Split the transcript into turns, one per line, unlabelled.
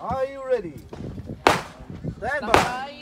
Are you ready? Stand by.